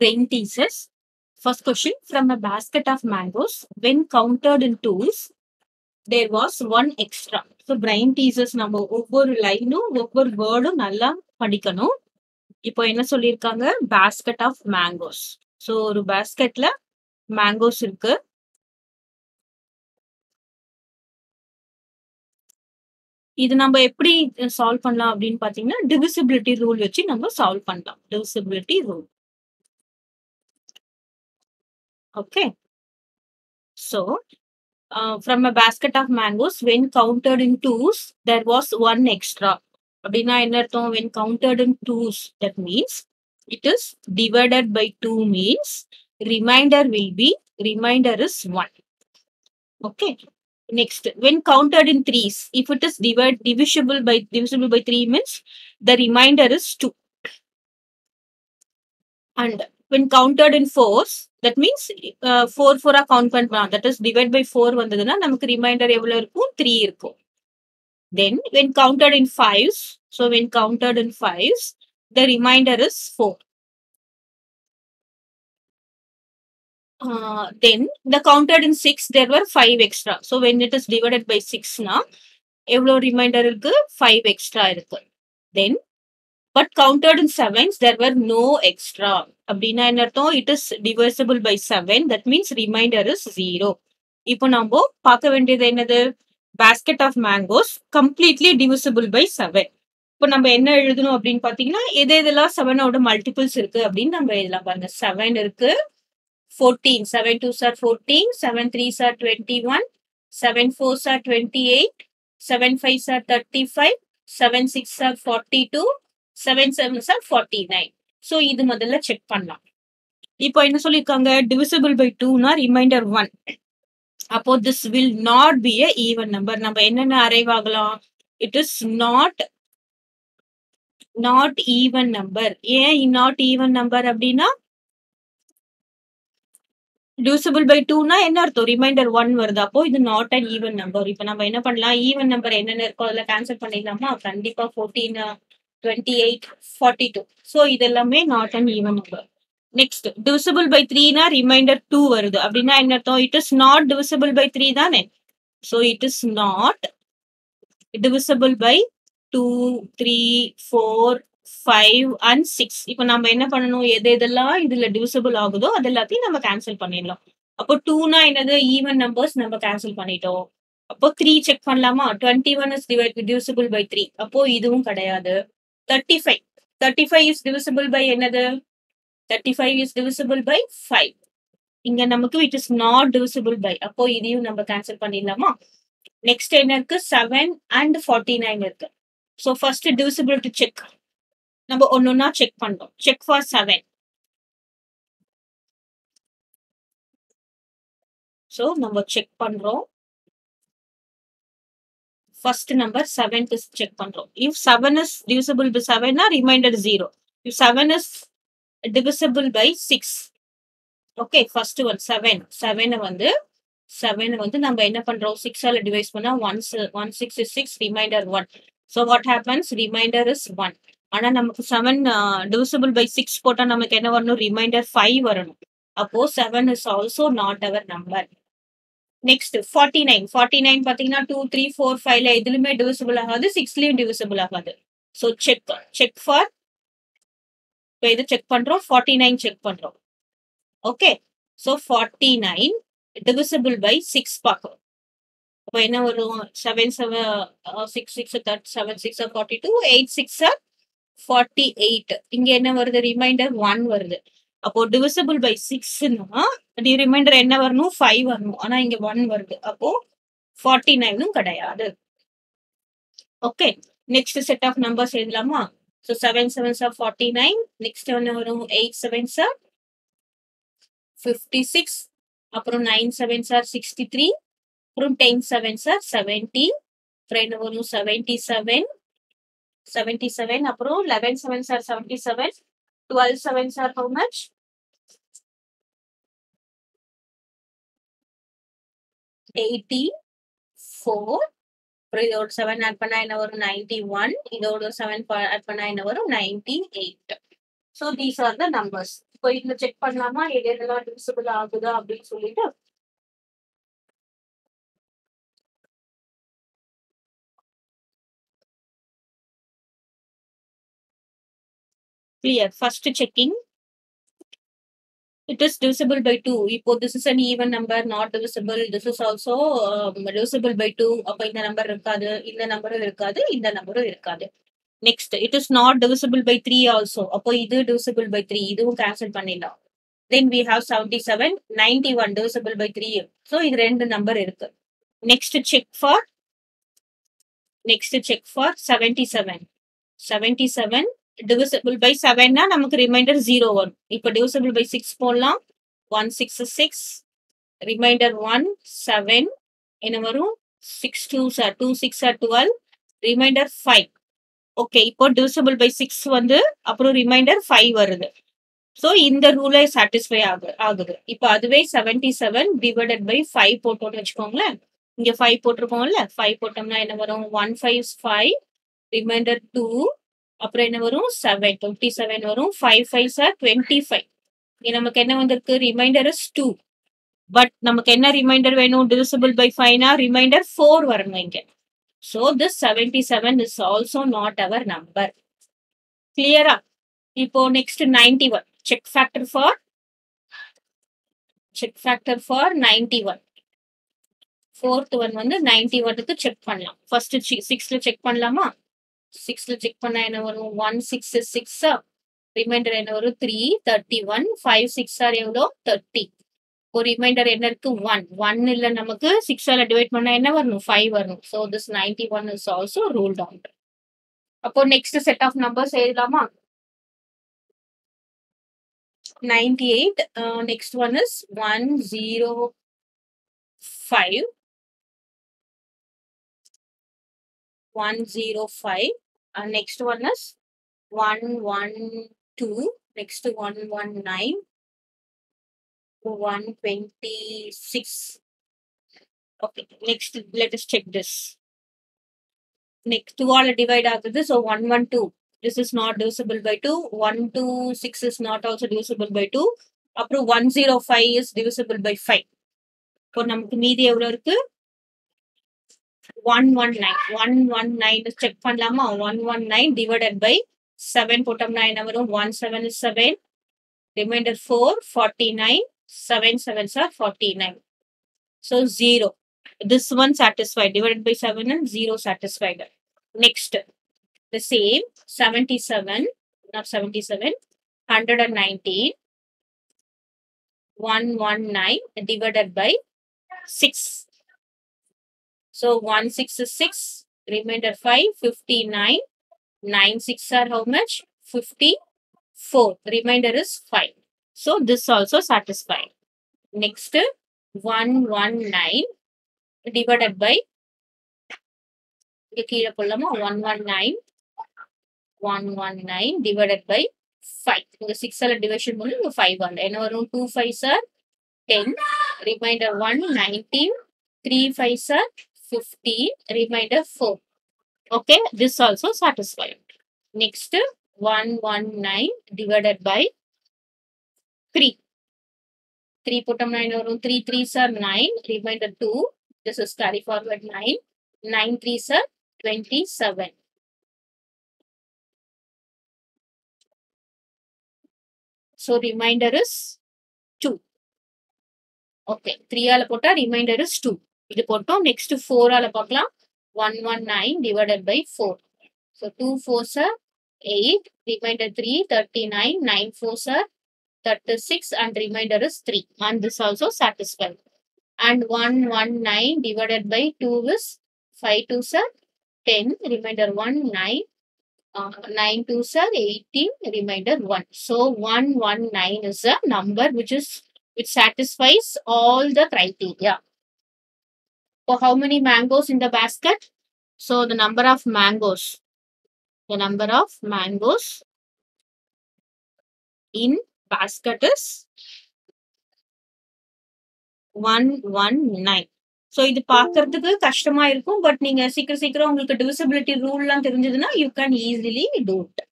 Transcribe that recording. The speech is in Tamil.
brain teases. First question from a basket of mangoes, when counted in twos, there was one extra. So brain teasers நம்ம ஒவ்வொரு லைனும் ஒவ்வொரு வேர்டும் நல்லா படிக்கணும். இப்போ என்ன சொல்லியிருக்காங்க? பேஸ்கெட் ஆஃப் மேங்கோஸ் ஸோ ஒரு பேஸ்கெட்ல மேங்கோஸ் இருக்கு. இது நம்ம எப்படி சால்வ் பண்ணலாம் அப்படின்னு பார்த்தீங்கன்னா டிவிசிபிலிட்டி ரூல் வச்சு நம்ம சால்வ் பண்ணலாம். Divisibility rule Okay. So, uh, from a basket of mangoes, when counted in twos, there was one extra. When counted in twos, that means it is divided by 2 means remainder will be, remainder is 1. Okay. Next, when counted in threes, if it is divide, divisible by divisible by 3 means the remainder is 2. And when counted in fours, that means uh, four four ஆ count பண்ணலாம் that is divide by four வந்ததுன்னா நமக்கு remainder எவ்வளவு இருக்கும் த்ரீ இருக்கும் then when counted in fives so when counted in fives the remainder is four uh, then the counted in six there were five extra so when it is divided by six now எவ்வளோ ரிமைண்டர் இருக்கு ஃபைவ் எக்ஸ்ட்ரா இருக்கு then but counted in sevens there were no extra அப்படின்னா என்ன அர்த்தம்? It is divisible by seven that means remainder is zero இப்போ நம்ம பார்க்க வேண்டியது என்னது? Basket of mangoes completely divisible by seven இப்போ நம்ம என்ன எழுதணும் அப்படின்னு பார்த்தீங்கன்னா எது எதெல்லாம் செவனோட மல்டிபிள்ஸ் இருக்கு அப்படின்னு நம்ம எழுதலாம் பாருங்க. செவன் இருக்கு 14 7 2s are 14 7 3s are 21 7 4s are 28 7 5s are 35 7 6s are 42 7 7s are 49 so இது முதல்ல செக் பண்ணலாம். இப்போ என்ன சொல்லியிருக்காங்க டிவிசிபிள் பை டூனா ரிமைண்டர் ஒன் அப்போ this will not be a even number நம்ம என்னென்ன அரைவ் ஆகலாம்? It is not not even number ஏன் நாட் ஈவன் நம்பர் அப்படின்னா டிவிசிபிள் பை டூனா என்ன அர்த்தம்? ரிமைண்டர் ஒன் வருது. அப்போ இது நாட் அண்ட் ஈவன் நம்பர் இப்போ நம்ம என்ன பண்ணலாம்? ஈவன் நம்பர் என்னென்ன இருக்கோ அதில் கேன்சல் பண்ணிடலாமா? கண்டிப்பா fourteen twenty eight forty two so இது எல்லாமே not and even number next divisible by த்ரீனா reminder two வருது. அப்படின்னா என்ன அர்த்தம்? It is not divisible by three தானே? So it is not divisible by two three four five and six இப்போ நம்ம என்ன பண்ணணும்? எது எதெல்லாம் இதுல டிவிசிபிள் ஆகுதோ அது எல்லாத்தையும் நம்ம கேன்சல் பண்ணிடலாம். அப்போ டூனா என்னது? ஈவன் நம்பர்ஸ் நம்ம கேன்சல் பண்ணிட்டோம். அப்போ த்ரீ செக் பண்ணலாமா? Twenty one is divide divisible by three அப்போ இதுவும் கிடையாது. Thirty five thirty five is divisible by என்னது? Thirty five is divisible by five இங்க நமக்கு it is not divisible by அப்போ இதையும் நம்ம கேன்சல் பண்ணிடலாமா? நெக்ஸ்ட் என்ன இருக்கு? செவன் அண்ட் ஃபார்ட்டி நைன் இருக்கு ஸோ ஃபர்ஸ்ட் டிவிசிபிலிட்டி செக் நம்ம ஒன்னொன்னா செக் பண்றோம். செக் ஃபார் செவன் ஸோ நம்ம செக் பண்றோம். ஃபர்ஸ்ட் நம்பர் செவன் செக் பண்றோம். If seven is divisible by செவன்னா reminder zero if seven is divisible by six okay first one seven செவனை வந்து செவனை வந்து நம்ம என்ன பண்றோம்? சிக்ஸால டிவைஸ் பண்ணா one one six is six reminder one so what happens reminder is one ஆனா நமக்கு செவன் டிவிசபிள் பை சிக்ஸ் போட்டா நமக்கு என்ன வரணும்? ரிமைண்டர் ஃபைவ் வரணும். அப்போ seven is also not our number next forty nine forty nine பாத்தீங்கன்னா டூ த்ரீ ஃபோர் ஃபைவ்ல எதுலுமே டிவிசபிள் ஆகாது சிக்ஸ்லயும் டிவிசபிள் ஆகாது. ஸோ செக் செக் ஃபார் இப்போ இது செக் பண்றோம். ஃபார்ட்டி நைன் செக் பண்றோம். Okay so forty nine divisible by six பார்க்கணும் அப்போ என்ன வரும்? Seven seven six six third seven six forty two eight six forty eight இங்கே என்ன வருது? ரிமைண்டர் ஒன் வருது. அப்போ டிவிசபிள் பை சிக்ஸ்னா ரிமைண்டர் என்ன வரணும்? ஃபைவ் வரணும். ஆனா இங்க ஒன் வருது. அப்போ ஃபார்ட்டி நைனும் கிடையாது. Okay next set of numbers எழுதலாமா? So seven seven are forty nine next ஒன்று வரும்? Eight seven are fifty six அப்புறம் nine seven are sixty three அப்புறம் டென் செவன் சார் செவன்டி அப்புறம் என்ன வரும்? செவன்டி செவன் செவன்டி செவன் அப்புறம் eleven seven are seventy seven twelve seven are how much eighty four அப்புறம் இதோட செவன் ஆட் பண்ணா என்ன வரும்? நைன்டி ஒன் இதோட செவன் ஆட் பண்ணா என்ன வரும்? Ninety eight so these are the numbers இப்போ இதுல செக் பண்ணலாமா? எது எதெல்லாம் டிவிசிபிள் ஆகுதா அப்படின்னு சொல்லிட்டு clear first checking it is divisible by 2 இப்போ this is an even number not divisible this is also um, divisible by 2 அப்ப இந்த நம்பர் இருக்காது இந்த நம்பரும் இருக்காது இந்த number இருக்காது next it is not divisible by 3 also அப்போ idu divisible by 3 இதுவும் cancel பண்ணிடலாம் then we have 77 91 divisible by 3 so இது ரெண்டு நம்பர் இருக்கு next check for next check for 77 77 divisible by செவன்னா நமக்கு ரிமைண்டர் ஜீரோ வரும். இப்போ டிவிசபிள் பை சிக்ஸ் போடலாம். 1 6 6 ரிமைண்டர் 1 7 என்ன வரும்? 6 2 sir 2 6 are 12 remainder five okay இப்போ டிவிசபிள் பை சிக்ஸ் வந்து அப்புறம் ரிமைண்டர் ஃபைவ் வருது. ஸோ இந்த ரூலே சாட்டிஸ்ஃபை ஆகு ஆகுது. இப்போ அதுவே 77 செவன் டிவைடட் பை ஃபைவ் போட்டோம்னு வச்சுக்கோங்களேன். இங்கே ஃபைவ் போட்டிருக்கோம்ல ஃபைவ் போட்டோம்னா என்ன வரும்? One five five reminder two அப்புறம் என்ன வரும்? செவன் டுவெண்ட்டி செவன் வரும். Five five are twenty five நமக்கு என்ன வந்திருக்கு? ரிமைண்டர் இஸ் டூ பட் நமக்கு என்ன ரிமைண்டர் வேணும்? divisible பை ஃபைவ்னா ரிமைண்டர் ஃபோர் வரணும் இங்க. So this seventy seven is also not our number கிளியரா இப்போ next ninety one check factor for check factor for ninety one fourth one வந்து நைன்டி ஒன்னுக்கு செக் பண்ணலாம். ஃபர்ஸ்ட் சிக்ஸ்ல செக் பண்ணலாமா? சிக்ஸ்ல செக் பண்ணா என்ன வரும்? ஒன் சிக்ஸ் சிக்ஸ் ரிமைண்டர் என்ன வரும்? Three thirty one five six R எவ்வளோ தேர்ட்டி ஒரு ரிமைண்டர் என்ன இருக்கு? ஒன் ஒன் இல்லை நமக்கு சிக்ஸால டிவைட் பண்ணா என்ன வரணும்? ஃபைவ் வரணும். So this ninety one is also rule down அப்போ நெக்ஸ்ட் செட் ஆஃப் நம்பர்ஸ் எழுதலாமா? Ninety eight next one is one zero five one zero five. Uh, next one is one one two. Next to one one nine. One twenty six. Okay. Next, let us check this. Next two all divide after this. So one one two. This is not divisible by two. One two six is not also divisible by two. அப்புறம் one zero five is divisible by five இப்போ நமக்கு மீதி எவ்வளோ இருக்கு one one nine one one nine check பண்ணலாமா? One one nine divided by seven போட்டோம்னா என்ன வரும்? One seven is seven reminder four forty nine seven seven are forty nine so zero this one satisfied divided by seven and zero satisfied next the same seventy seven not seventy seven hundred and nineteen one one nine divided by six So 1 6 is 6, remainder 5, 59. 9 6 are how much? 54. Remainder is 5. So this also satisfied. Next 119 divided by இங்க கீழே போடலாமா 119 119 divided by 5 இங்க 6 ஆல டிவிஷன் பண்ணி இங்க 5 வந்து என்ன வரும் 2 5 are 10 remainder 1 19 3 5 are 15, remainder 4. Okay, this also satisfied. Next, 119 divided by 3. 3 put 9 over 3 three are 9, remainder 2. This is carry forward 9. 9 three are 27. So, remainder is 2. Okay, 3 all put remainder is 2. இது போட்டோம். நெக்ஸ்ட் ஃபோர் ஆல பார்க்கலாம். One one nine divided by four so two four are eight reminder three thirty nine nine four are thirty six and reminder is three and this also satisfied and one one nine divided by two is five two are ten reminder one nine nine two are eighteen reminder one so one one nine is a number which is which satisfies all the criteria. For how many mangoes in the basket? So the number of mangoes, the number of mangoes in basket is 119. So இது பார்க்கறதுக்கு கஷ்டமா இருக்கும் பட் நீங்க சீக்கிரம் சீக்கிரம் உங்களுக்கு டிவிசிபிலிட்டி ரூல்லாம் தெரிஞ்சதுன்னா you can easily do it